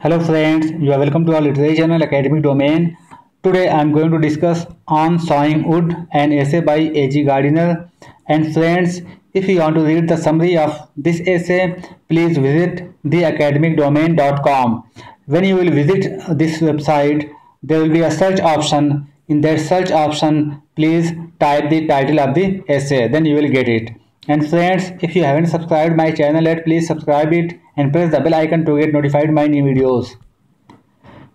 Hello friends, you are welcome to our literary channel academic domain. Today I am going to discuss on sawing wood an essay by A.G. Gardiner. And friends, if you want to read the summary of this essay, please visit theacademicdomain.com. When you will visit this website, there will be a search option. In that search option, please type the title of the essay, then you will get it. And friends, if you haven't subscribed my channel yet, please subscribe it and press the bell icon to get notified my new videos.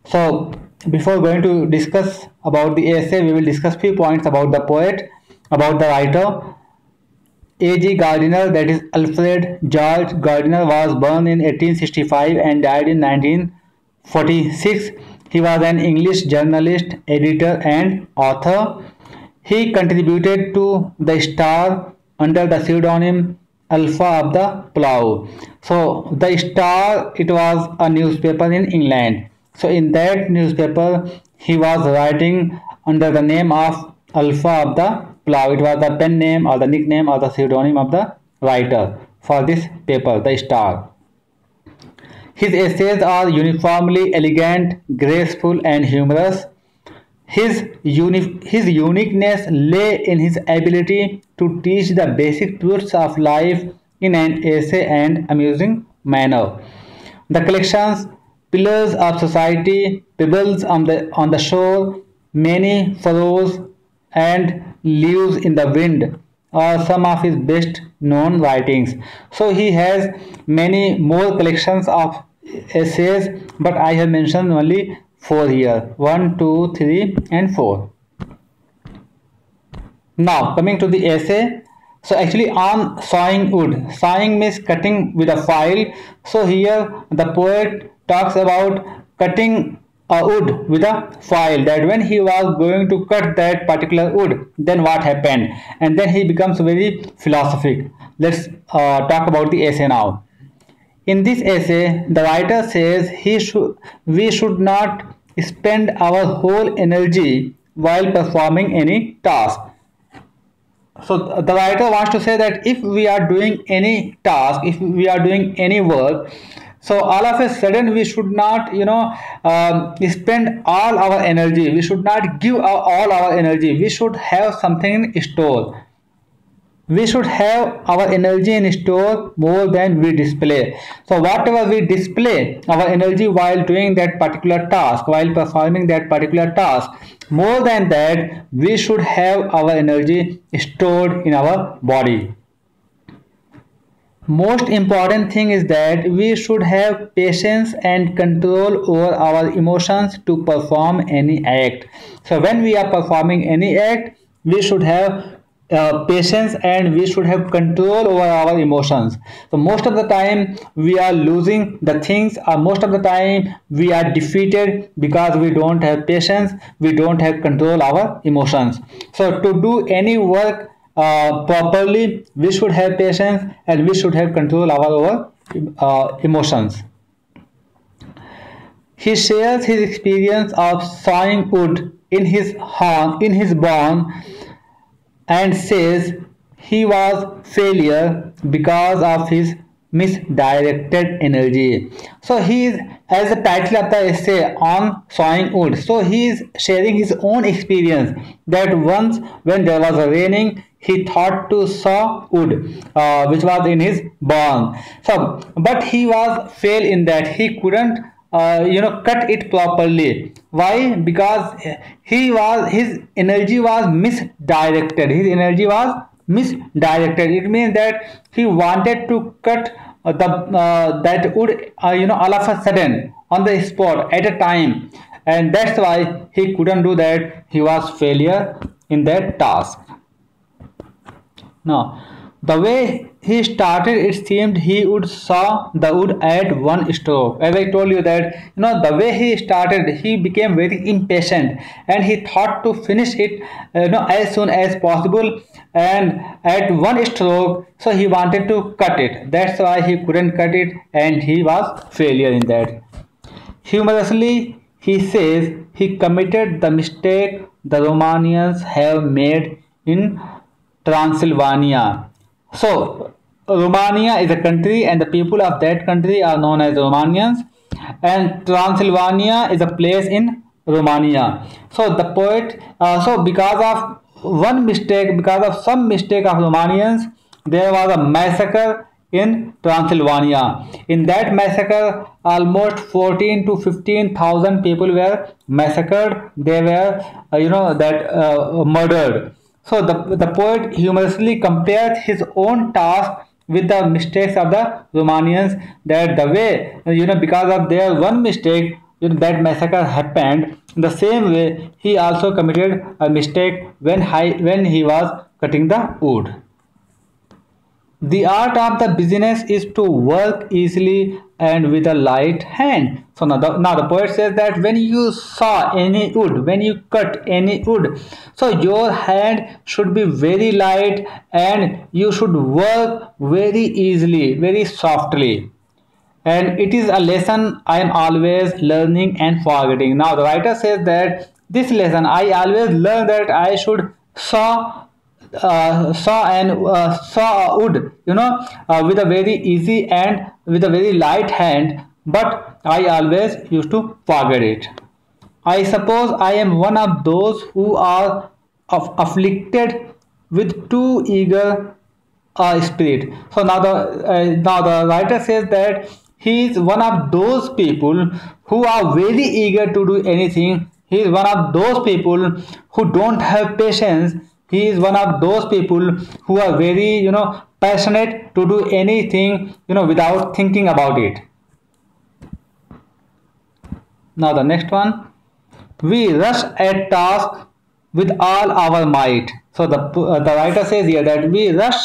So before going to discuss about the essay, we will discuss few points about the poet, about the writer. A.G. Gardiner, that is Alfred George Gardiner, was born in 1865 and died in 1946. He was an English journalist, editor, and author. He contributed to the Star under the pseudonym Alpha of the Plough. So the Star, it was a newspaper in England. So in that newspaper, he was writing under the name of Alpha of the Plough. It was the pen name or the nickname or the pseudonym of the writer for this paper, the Star. His essays are uniformly elegant, graceful, and humorous. His, uni- his uniqueness lay in his ability to teach the basic truths of life in an essay and amusing manner. The collections Pillars of Society, Pebbles on the, on the Shore, Many Furrows, and Leaves in the Wind are some of his best known writings. So he has many more collections of essays, but I have mentioned only four here 1, 2, 3, and 4. Now coming to the essay. So actually on sawing wood, sawing means cutting with a file. So here the poet talks about cutting a wood with a file that when he was going to cut that particular wood then what happened and then he becomes very philosophic let's uh, talk about the essay now in this essay the writer says he should we should not spend our whole energy while performing any task. So the writer wants to say that if we are doing any task if we are doing any work so all of a sudden we should not you know um, spend all our energy. We should not give all our energy. We should have something in store we should have our energy in store more than we display. So whatever we display our energy while doing that particular task while performing that particular task more than that we should have our energy stored in our body. Most important thing is that we should have patience and control over our emotions to perform any act. So when we are performing any act we should have uh, patience and we should have control over our emotions. So most of the time we are losing the things or most of the time we are defeated because we don't have patience we don't have control our emotions. So to do any work uh, properly we should have patience and we should have control over our uh, emotions. He shares his experience of sawing wood in his home in his barn and says he was failure because of his misdirected energy. So he is as the title of the essay on sawing wood so he is sharing his own experience that once when there was a raining he thought to saw wood uh, which was in his barn. So but he was fail in that. He couldn't uh, you know cut it properly why? Because he was his energy was misdirected. His energy was misdirected. It means that he wanted to cut uh, the uh, that wood uh, you know all of a sudden on the spot at a time. And that's why he couldn't do that. He was failure in that task. Now the way he started it seemed he would saw the wood at one stroke. As i told you that you know the way he started he became very impatient and he thought to finish it uh, you know as soon as possible and at one stroke so he wanted to cut it. That's why he couldn't cut it and he was failure in that. Humorously he says he committed the mistake the romanians have made in transylvania so Romania is a country and the people of that country are known as Romanians. and Transylvania is a place in Romania. So the poet, uh, so because of one mistake, because of some mistake of Romanians, there was a massacre in Transylvania. In that massacre, almost 14 to 15,000 people were massacred. They were, uh, you know, that uh, murdered. So the, the poet humorously compared his own task with the mistakes of the Romanians that the way, you know, because of their one mistake, you know, that massacre happened. In the same way, he also committed a mistake when, he when he was cutting the wood. The art of the business is to work easily and with a light hand. So now the, now the poet says that when you saw any wood, when you cut any wood, so your hand should be very light and you should work very easily, very softly. And it is a lesson I am always learning and forgetting. Now the writer says that this lesson I always learn that I should saw uh, saw and uh, saw wood you know uh, with a very easy and with a very light hand but i always used to forget it. I suppose i am one of those who are afflicted with too eager uh, spirit. So now the uh, now the writer says that he is one of those people who are very eager to do anything. He is one of those people who don't have patience he is one of those people who are very you know passionate to do anything you know without thinking about it. Now the next one. We rush at task with all our might. So the uh, the writer says here that we rush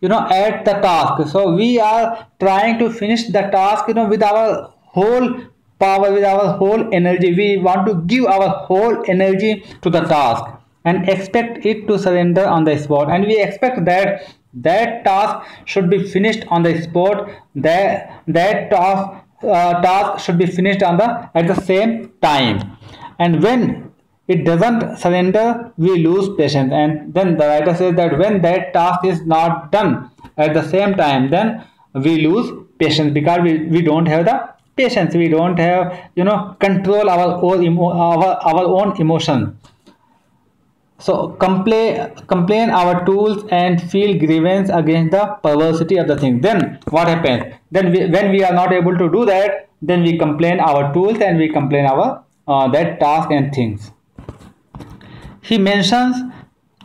you know at the task. So we are trying to finish the task you know with our whole power with our whole energy. We want to give our whole energy to the task and expect it to surrender on the spot. And we expect that that task should be finished on the spot. That that task uh, task should be finished on the at the same time. And when it doesn't surrender we lose patience. And then the writer says that when that task is not done at the same time then we lose patience because we, we don't have the patience. We don't have you know control our own our, our own emotion so complain complain our tools and feel grievance against the perversity of the thing. Then what happens? Then we, when we are not able to do that then we complain our tools and we complain our uh, that task and things. He mentions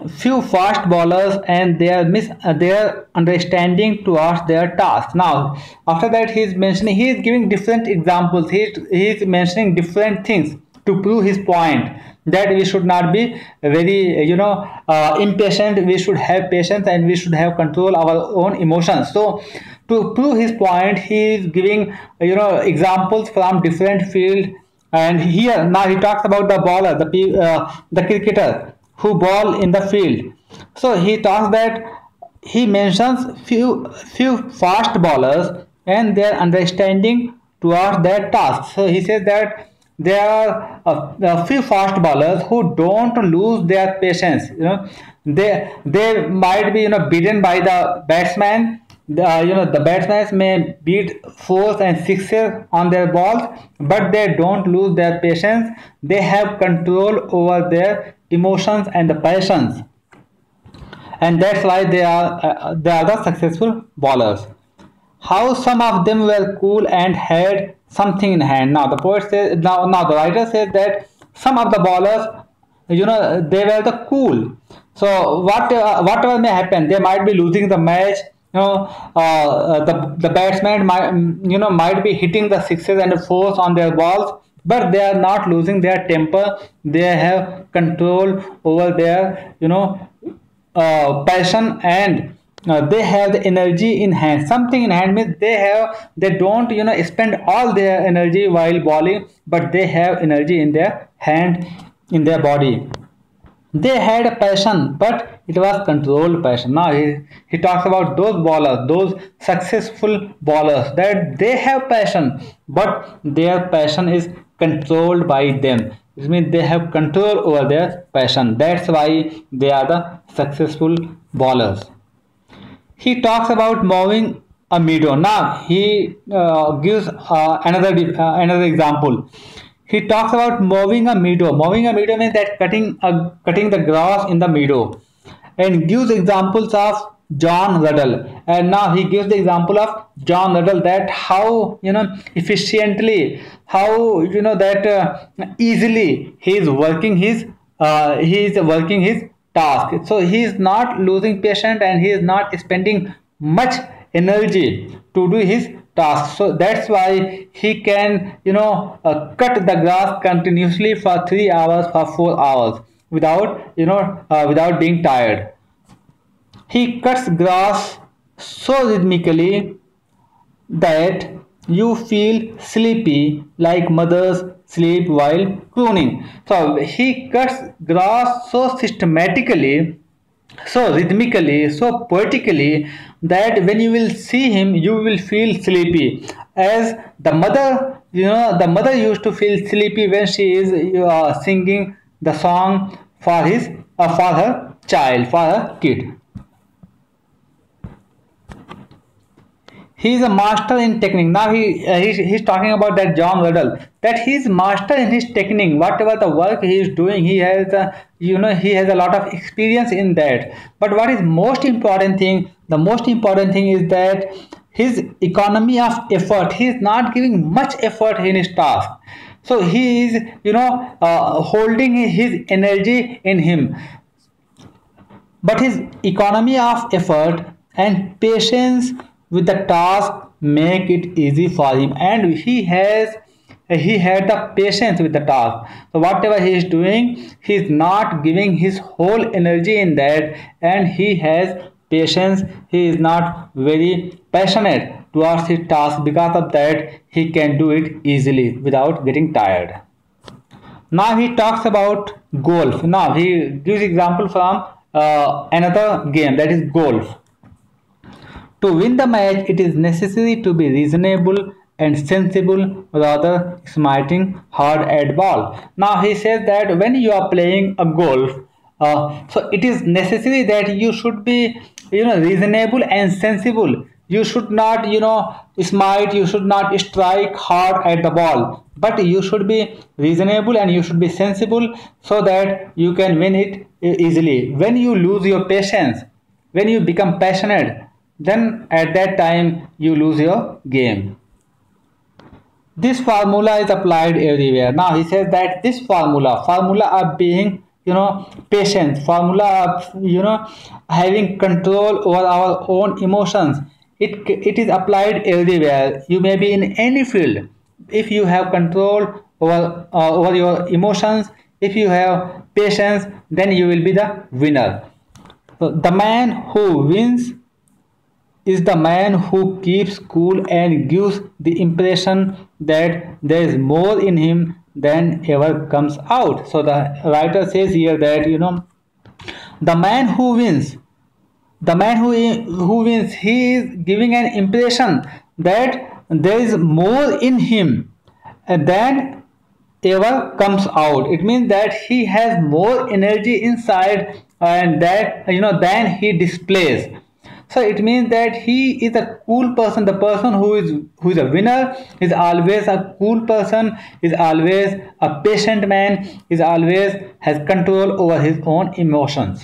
few fast bowlers and their mis uh, their understanding towards their task. Now after that he is mentioning he is giving different examples. He is, he is mentioning different things to prove his point that we should not be very you know uh, impatient. We should have patience and we should have control our own emotions. So to prove his point he is giving you know examples from different field. And here now he talks about the baller the uh, the cricketer who ball in the field. So he talks that he mentions few few fast ballers and their understanding towards their task. So he says that there are a, a, few fast bowlers who don't lose their patience you know. They they might be you know beaten by the batsman. Uh, you know the batsmen may beat fours and sixes on their balls but they don't lose their patience. They have control over their emotions and the passions. And that's why they are uh, they are the successful bowlers. How some of them were cool and had something in hand. Now the poet says now now the writer says that some of the bowlers, you know, they were the cool. So what uh, whatever may happen, they might be losing the match. You know, uh, the the batsman might you know might be hitting the sixes and fours on their balls, but they are not losing their temper. They have control over their you know uh, passion and uh, they have the energy in hand. Something in hand means they have they don't you know spend all their energy while bowling but they have energy in their hand in their body. They had a passion but it was controlled passion. Now he, he talks about those bowlers those successful bowlers that they have passion but their passion is controlled by them. It means they have control over their passion. That's why they are the successful bowlers he talks about moving a meadow. Now he uh, gives uh, another uh, another example. He talks about mowing a meadow. Mowing a meadow means that cutting a, cutting the grass in the meadow, and gives examples of John Ruddle. And now he gives the example of John Ruddle that how you know efficiently, how you know that uh, easily he is working his uh, he is working his task. So he is not losing patience and he is not spending much energy to do his task. So that's why he can you know uh, cut the grass continuously for three hours for four hours without you know uh, without being tired he cuts grass so rhythmically that you feel sleepy like mothers sleep while pruning. So he cuts grass so systematically, so rhythmically, so poetically that when you will see him, you will feel sleepy. As the mother, you know, the mother used to feel sleepy when she is uh, singing the song for his, uh, for her child, for her kid. He is a master in technique. Now he uh, he's, he's talking about that john Ruddle that he's master in his technique. Whatever the work he is doing he has a, you know he has a lot of experience in that. But what is most important thing the most important thing is that his economy of effort he is not giving much effort in his task. So he is you know uh, holding his energy in him. But his economy of effort and patience with the task make it easy for him. And he has he had the patience with the task. So whatever he is doing he is not giving his whole energy in that. And he has patience. He is not very passionate towards his task. Because of that he can do it easily without getting tired. Now he talks about golf. Now he gives example from uh, another game that is golf to win the match, it is necessary to be reasonable and sensible rather smiting hard at ball. Now he says that when you are playing a golf, uh, so it is necessary that you should be you know reasonable and sensible. You should not you know smite, you should not strike hard at the ball, but you should be reasonable and you should be sensible so that you can win it easily. When you lose your patience, when you become passionate, then at that time you lose your game. This formula is applied everywhere. Now he says that this formula, formula of being, you know, patient, formula of, you know, having control over our own emotions, it, it is applied everywhere. You may be in any field. If you have control over, uh, over your emotions, if you have patience, then you will be the winner. So the man who wins is the man who keeps cool and gives the impression that there is more in him than ever comes out. So the writer says here that you know the man who wins, the man who who wins, he is giving an impression that there is more in him than ever comes out. It means that he has more energy inside and that you know than he displays so it means that he is a cool person. The person who is who is a winner is always a cool person, is always a patient man, is always has control over his own emotions.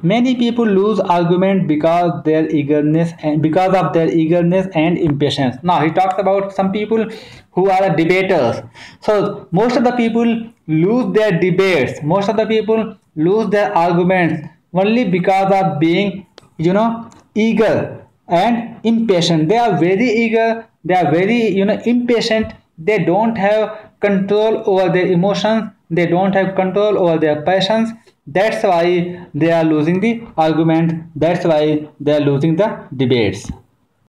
Many people lose argument because their eagerness and because of their eagerness and impatience. Now he talks about some people who are debaters. So most of the people lose their debates. Most of the people lose their arguments only because of being you know eager and impatient. They are very eager they are very you know impatient. They don't have control over their emotions. They don't have control over their passions. That's why they are losing the argument. That's why they are losing the debates